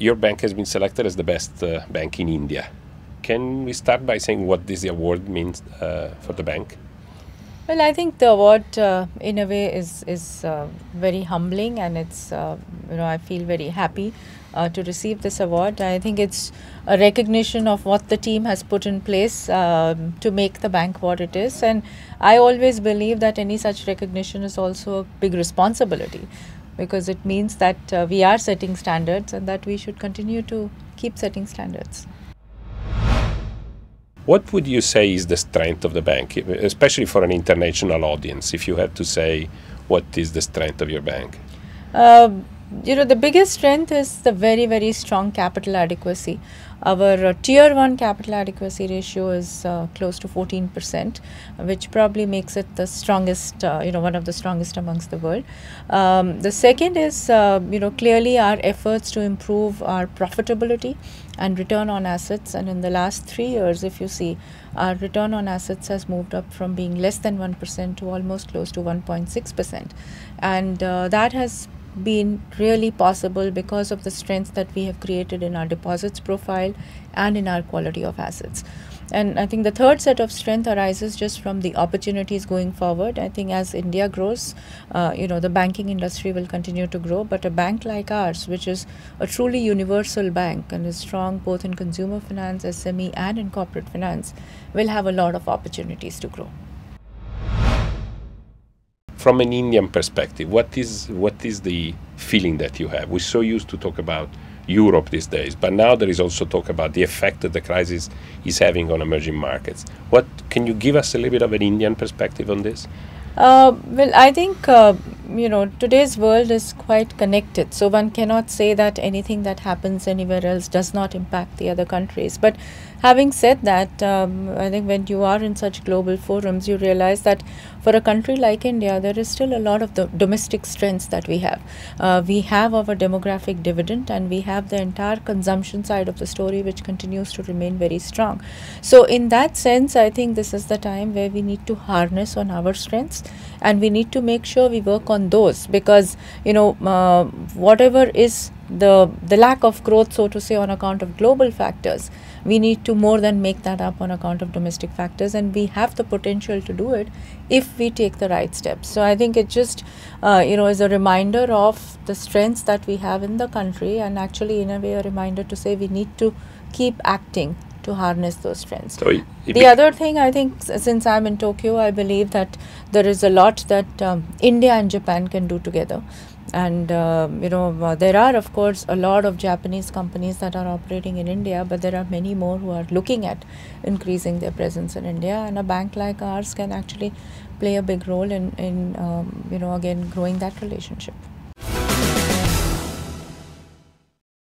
your bank has been selected as the best uh, bank in India. Can we start by saying what this award means uh, for the bank? Well, I think the award, uh, in a way, is is uh, very humbling, and it's uh, you know I feel very happy uh, to receive this award. I think it's a recognition of what the team has put in place um, to make the bank what it is, and I always believe that any such recognition is also a big responsibility, because it means that uh, we are setting standards and that we should continue to keep setting standards. What would you say is the strength of the bank, especially for an international audience? If you had to say, what is the strength of your bank? Uh, you know, the biggest strength is the very, very strong capital adequacy. Our uh, tier 1 capital adequacy ratio is uh, close to 14%, which probably makes it the strongest, uh, you know, one of the strongest amongst the world. Um, the second is, uh, you know, clearly our efforts to improve our profitability and return on assets. And in the last three years, if you see, our return on assets has moved up from being less than 1% to almost close to 1.6%. And uh, that has been really possible because of the strength that we have created in our deposits profile and in our quality of assets. And I think the third set of strength arises just from the opportunities going forward. I think as India grows, uh, you know, the banking industry will continue to grow. But a bank like ours, which is a truly universal bank and is strong both in consumer finance, SME, and in corporate finance, will have a lot of opportunities to grow from an Indian perspective, what is what is the feeling that you have? We're so used to talk about Europe these days, but now there is also talk about the effect that the crisis is having on emerging markets. What can you give us a little bit of an Indian perspective on this? Uh, well, I think uh, you know today's world is quite connected, so one cannot say that anything that happens anywhere else does not impact the other countries. But having said that, um, I think when you are in such global forums, you realize that for a country like India, there is still a lot of the domestic strengths that we have. Uh, we have our demographic dividend, and we have the entire consumption side of the story, which continues to remain very strong. So, in that sense, I think this is the time where we need to harness on our strengths and we need to make sure we work on those because you know uh, whatever is the the lack of growth so to say on account of global factors we need to more than make that up on account of domestic factors. And we have the potential to do it if we take the right steps. So i think it just uh, you know is a reminder of the strengths that we have in the country and actually in a way a reminder to say we need to keep acting to harness those trends. So the other thing I think, since I'm in Tokyo, I believe that there is a lot that um, India and Japan can do together. And uh, you know, uh, there are of course a lot of Japanese companies that are operating in India, but there are many more who are looking at increasing their presence in India. And a bank like ours can actually play a big role in, in um, you know, again growing that relationship.